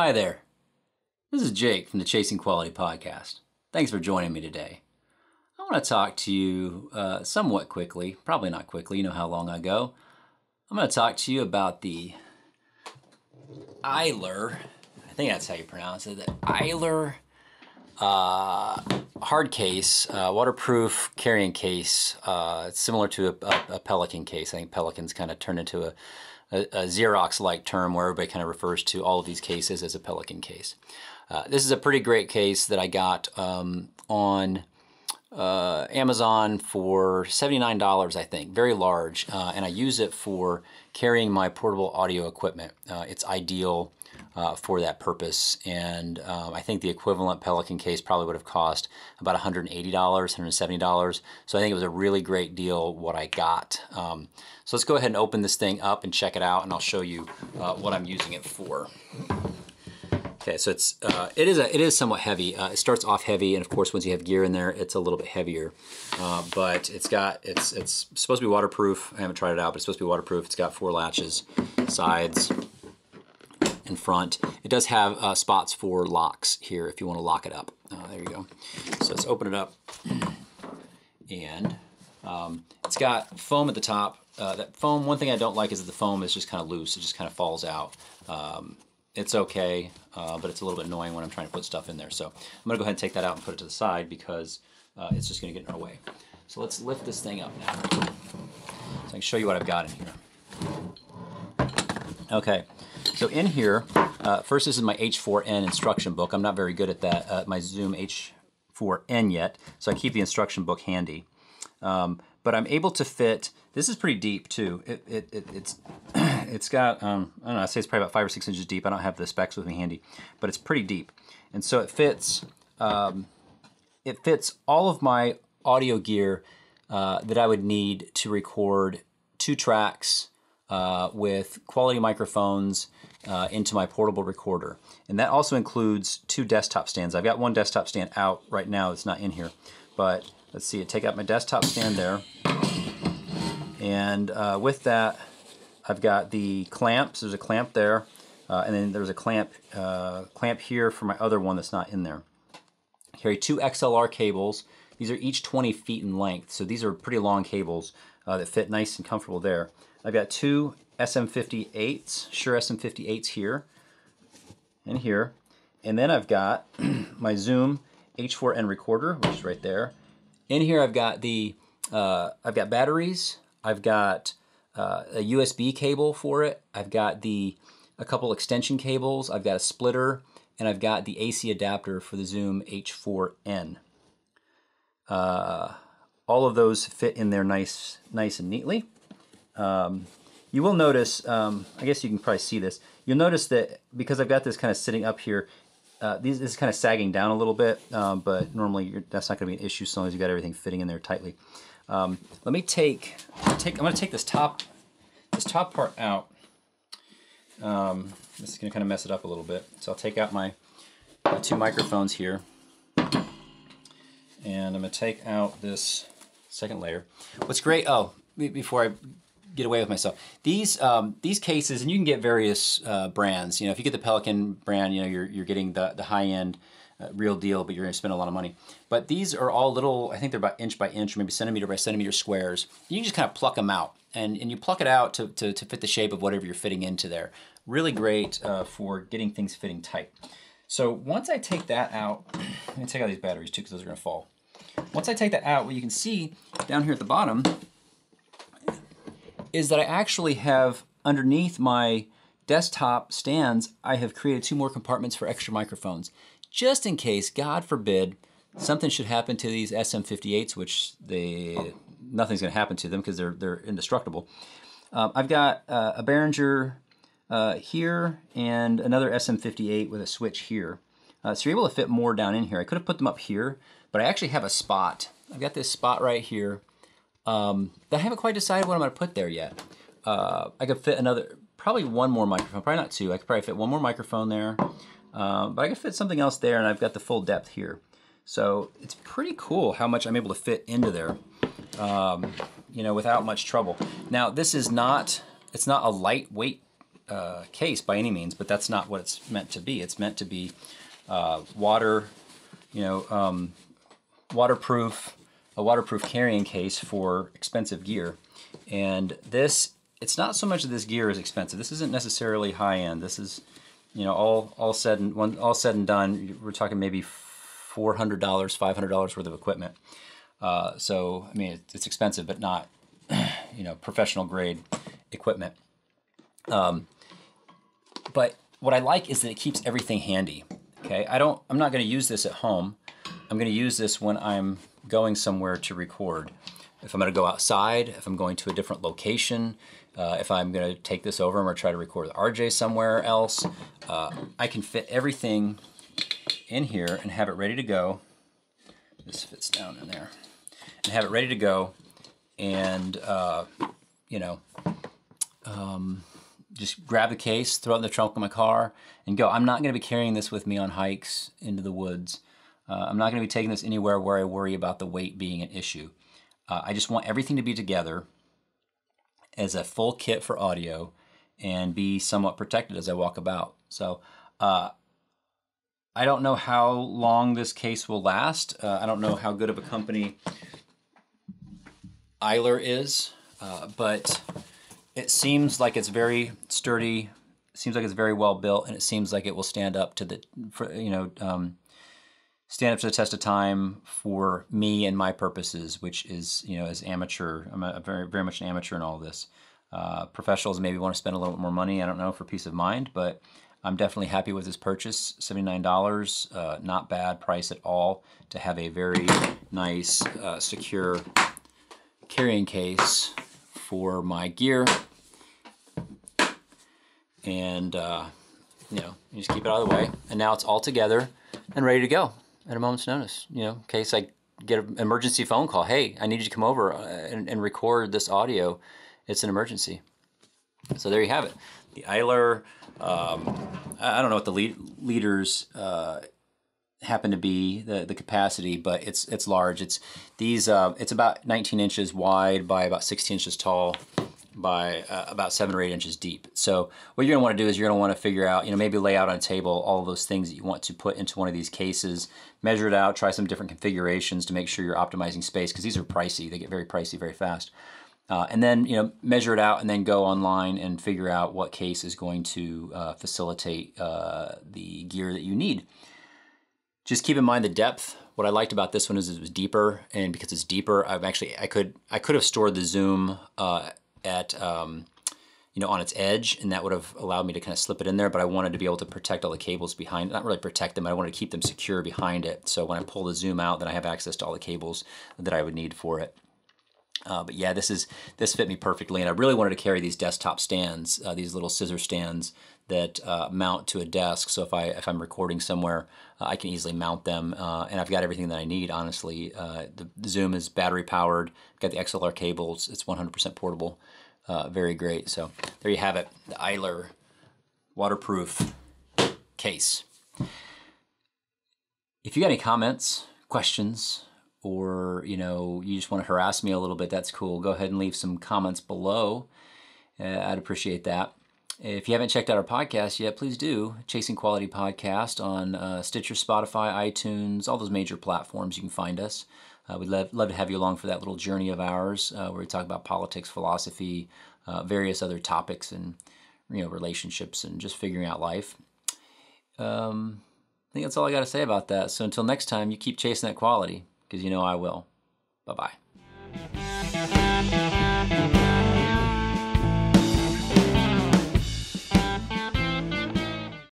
Hi there. This is Jake from the Chasing Quality Podcast. Thanks for joining me today. I want to talk to you uh, somewhat quickly, probably not quickly, you know how long I go. I'm going to talk to you about the Eylar, I think that's how you pronounce it, the Eylar uh, hard case, uh, waterproof carrying case. Uh, it's similar to a, a, a, Pelican case. I think Pelican's kind of turned into a, a, Xerox-like term where everybody kind of refers to all of these cases as a Pelican case. Uh, this is a pretty great case that I got um, on uh, Amazon for $79, I think, very large, uh, and I use it for carrying my portable audio equipment. It's ideal uh, for that purpose, and um, I think the equivalent Pelican case probably would have cost about $180, $170, so I think it was a really great deal what I got. Um, so let's go ahead and open this thing up and check it out, and I'll show you uh, what I'm using it for. Okay, so it's uh, it is a, it is somewhat heavy. Uh, it starts off heavy, and of course, once you have gear in there, it's a little bit heavier. Uh, but it's got it's it's supposed to be waterproof. I haven't tried it out, but it's supposed to be waterproof. It's got four latches, sides, and front. It does have uh, spots for locks here if you want to lock it up. Uh, there you go. So let's open it up, and um, it's got foam at the top. Uh, that foam. One thing I don't like is that the foam is just kind of loose. It just kind of falls out. Um, it's okay, uh, but it's a little bit annoying when I'm trying to put stuff in there. So I'm gonna go ahead and take that out and put it to the side because uh, it's just gonna get in our way. So let's lift this thing up now. So I can show you what I've got in here. Okay, so in here, uh, first this is my H4n instruction book. I'm not very good at that, uh, my Zoom H4n yet, so I keep the instruction book handy. Um, but I'm able to fit, this is pretty deep too. It, it, it it's it's got, um, I don't know, I say it's probably about five or six inches deep. I don't have the specs with me handy, but it's pretty deep. And so it fits, um, it fits all of my audio gear uh, that I would need to record two tracks uh, with quality microphones uh, into my portable recorder. And that also includes two desktop stands. I've got one desktop stand out right now, it's not in here, but let's see, I take out my desktop stand there. And uh, with that, I've got the clamps. There's a clamp there, uh, and then there's a clamp uh, clamp here for my other one that's not in there. I carry two XLR cables. These are each 20 feet in length, so these are pretty long cables uh, that fit nice and comfortable there. I've got two SM58s, Shure SM58s here and here. And then I've got my Zoom H4n recorder, which is right there. In here I've got the, uh, I've got batteries, I've got uh, a USB cable for it. I've got the a couple extension cables. I've got a splitter, and I've got the AC adapter for the Zoom H4n. Uh, all of those fit in there nice, nice and neatly. Um, you will notice, um, I guess you can probably see this. You'll notice that because I've got this kind of sitting up here, uh, these, this is kind of sagging down a little bit, um, but normally that's not going to be an issue so long as you've got everything fitting in there tightly. Um, let me take, take, I'm going to take this top, this top part out. Um, this is going to kind of mess it up a little bit. So I'll take out my, my two microphones here. And I'm going to take out this second layer. What's great, oh, before I get away with myself. These um, these cases, and you can get various uh, brands. You know, if you get the Pelican brand, you know you're you're getting the the high end uh, real deal, but you're going to spend a lot of money. But these are all little, I think they're about inch by inch, or maybe centimeter by centimeter squares. You can just kind of pluck them out, and, and you pluck it out to, to, to fit the shape of whatever you're fitting into there. Really great uh, for getting things fitting tight. So once I take that out, let me take out these batteries too, because those are going to fall. Once I take that out, what you can see down here at the bottom is that I actually have underneath my desktop stands, I have created two more compartments for extra microphones just in case, God forbid, something should happen to these SM58s, which they nothing's going to happen to them because they're they're indestructible. Um, I've got uh, a Behringer uh, here and another SM58 with a switch here. Uh, so you're able to fit more down in here. I could have put them up here, but I actually have a spot. I've got this spot right here um, I haven't quite decided what I'm going to put there yet. Uh, I could fit another, probably one more microphone, probably not two. I could probably fit one more microphone there. Um, but I could fit something else there and I've got the full depth here. So it's pretty cool how much I'm able to fit into there, um, you know, without much trouble. Now this is not, it's not a lightweight uh, case by any means, but that's not what it's meant to be. It's meant to be uh, water, you know, um, waterproof, a waterproof carrying case for expensive gear. And this, it's not so much that this gear is expensive. This isn't necessarily high end. This is, you know, all all said and when all said and done, we're talking maybe four hundred dollars, five hundred dollars worth of equipment. Uh, so I mean, it's expensive, but not, you know, professional grade equipment. Um, but what I like is that it keeps everything handy. Okay, I don't. I'm not going to use this at home. I'm going to use this when I'm going somewhere to record. If I'm going to go outside, if I'm going to a different location, uh, if I'm going to take this over, to try to record RJ somewhere else. Uh, I can fit everything in here and have it ready to go. This fits down in there. And have it ready to go. And, uh, you know, um, just grab the case, throw it in the trunk of my car, and go. I'm not going to be carrying this with me on hikes into the woods. Uh, I'm not going to be taking this anywhere where I worry about the weight being an issue. Uh, I just want everything to be together as a full kit for audio and be somewhat protected as I walk about. So uh, I don't know how long this case will last. Uh, I don't know how good of a company Eylar is, uh, but it seems like it's very sturdy. Seems like it's very well built, and it seems like it will stand up to the, for, you know, um, stand up to the test of time for me and my purposes, which is, you know, as amateur. I'm a, very, very much an amateur in all this. Uh, professionals maybe want to spend a little bit more money. I don't know for peace of mind, but I'm definitely happy with this purchase. $79, uh, not bad price at all to have a very nice, uh, secure carrying case for my gear. And, uh, you know, you just keep it out of the way. And now it's all together and ready to go at a moment's notice. You know, in case I get an emergency phone call. Hey, I need you to come over uh, and, and record this audio. It's an emergency. So there you have it. The Eylar, um, I don't know what the lead, leaders uh, happen to be the the capacity, but it's it's large. It's these. Uh, it's about 19 inches wide by about 16 inches tall by uh, about seven or eight inches deep. So what you're gonna want to do is you're gonna want to figure out, you know, maybe lay out on a table all those things that you want to put into one of these cases, measure it out, try some different configurations to make sure you're optimizing space because these are pricey. They get very pricey very fast. Uh, and then you know measure it out and then go online and figure out what case is going to uh, facilitate uh, the gear that you need. Just keep in mind the depth. What I liked about this one is it was deeper, and because it's deeper, I've actually I could I could have stored the zoom uh, at um, you know on its edge, and that would have allowed me to kind of slip it in there. But I wanted to be able to protect all the cables behind. Not really protect them. I wanted to keep them secure behind it. So when I pull the zoom out, then I have access to all the cables that I would need for it. Uh, but yeah, this is this fit me perfectly, and I really wanted to carry these desktop stands, uh, these little scissor stands that uh, mount to a desk. So if I if I'm recording somewhere, uh, I can easily mount them, uh, and I've got everything that I need. Honestly, uh, the, Zoom is battery powered. Got the XLR cables. It's 100% portable. very great. So there you have it, the Eylar waterproof case. If you got any comments, questions, or you know you just want to harass me a little bit, that's cool. Go ahead and leave some comments below. Uh, I'd appreciate that. If you haven't checked out our podcast yet, please do. Chasing Quality Podcast on uh, Stitcher, Spotify, iTunes, all those major platforms. You can find us. Uh, we'd love, love to have you along for that little journey of ours uh, where we talk about politics, philosophy, uh, various other topics, and you know relationships, and just figuring out life. Um, I think that's all I got to say about that. So until next time, you keep chasing that quality because you know I will. Bye bye.